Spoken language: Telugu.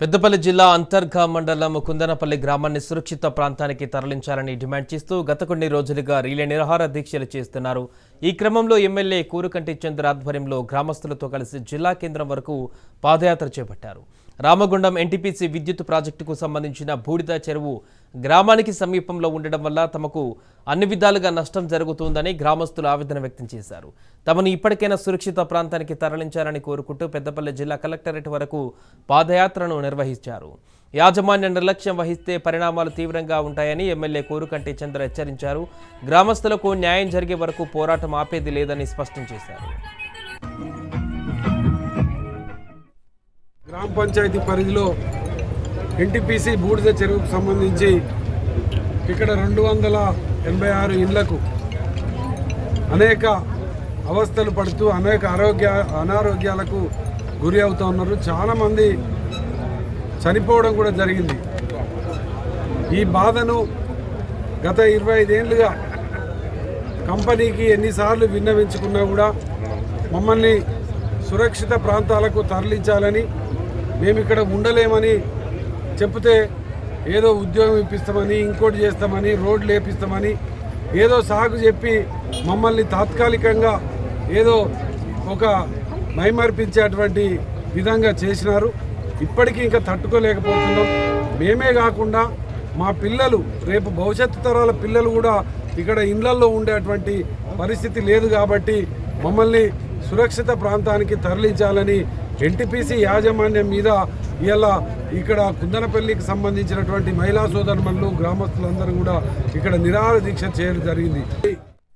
పెద్దపల్లి జిల్లా అంతర్గా మండలం కుందనపల్లి గ్రామాన్ని సురక్షిత ప్రాంతానికి తరలించాలని డిమాండ్ చేస్తూ గత కొన్ని రోజులుగా రీలే నిరాహార దీక్షలు చేస్తున్నారు. ఈ క్రమంలో ఎమ్మెల్యే కూరుకంటి చంద్ర ఆధ్వర్యంలో గ్రామస్తులతో కలిసి జిల్లా కేంద్రం వరకు పాదయాత్ర చేపట్టారు. రామగుండం ఎన్టీపీసీ విద్యుత్ ప్రాజెక్టుకు సంబంధించిన బూడిద చెరువు గ్రామానికి సమీపంలో ఉండడం వల్ల తమకు అన్ని విధాలుగా నష్టం జరుగుతుందని గ్రామస్తులు ఆవేదన వ్యక్తం చేశారు. తమను ఇప్పటికైనా సురక్షిత ప్రాంతానికి తరలించాలని కోరుకుంటూ పెద్దపల్లి జిల్లా కలెక్టరేట్ వరకు పాదయాత్రను నిర్వహించారు. యాజమాన్య నిర్లక్ష్యం వహిస్తే పరిణామాలు తీవ్రంగా ఉంటాయని ఎమ్మెల్యే కోరుకంటి చంద్ర హెచ్చరించారు. గ్రామస్తులకు న్యాయం జరిగే వరకు పోరాటం ఆపేది లేదని స్పష్టం చేశారు. పంచాయతీ పరిధిలో ఎన్టీపీసీ బూడిద చెరువుకు సంబంధించి ఇక్కడ రెండు వందల ఎనభై ఆరు ఇళ్ళకు అనేక అవస్థలు పడుతూ అనేక ఆరోగ్య అనారోగ్యాలకు గురి అవుతూ ఉన్నారు. చాలామంది చనిపోవడం కూడా జరిగింది. ఈ బాధను గత ఇరవై ఐదేళ్ళుగా కంపెనీకి ఎన్నిసార్లు విన్నవించుకున్నా కూడా మమ్మల్ని సురక్షిత ప్రాంతాలకు తరలించాలని మేము ఇక్కడ ఉండలేమని చెప్తే ఏదో ఉద్యోగం ఇప్పిస్తామని ఇంకోటి చేస్తామని రోడ్లు వేపిస్తామని ఏదో సాగు చెప్పి మమ్మల్ని తాత్కాలికంగా ఏదో ఒక మైమర్పించేటువంటి విధంగా చేసినారు. ఇప్పటికీ ఇంకా తట్టుకోలేకపోతున్నాం. మేమే కాకుండా మా పిల్లలు రేపు భవిష్యత్తు తరాల పిల్లలు కూడా ఇక్కడ ఇండ్లల్లో ఉండేటువంటి పరిస్థితి లేదు కాబట్టి మమ్మల్ని సురక్షిత ప్రాంతానికి తరలించాలని ఎన్టీపీసీ యాజమాన్యం మీద ఇలా ఇక్కడ కుందనపల్లికి సంబంధించినటువంటి మహిళా సోదరుమణులు గ్రామస్తులందరూ కూడా ఇక్కడ నిరాహార దీక్ష చేయడం జరిగింది.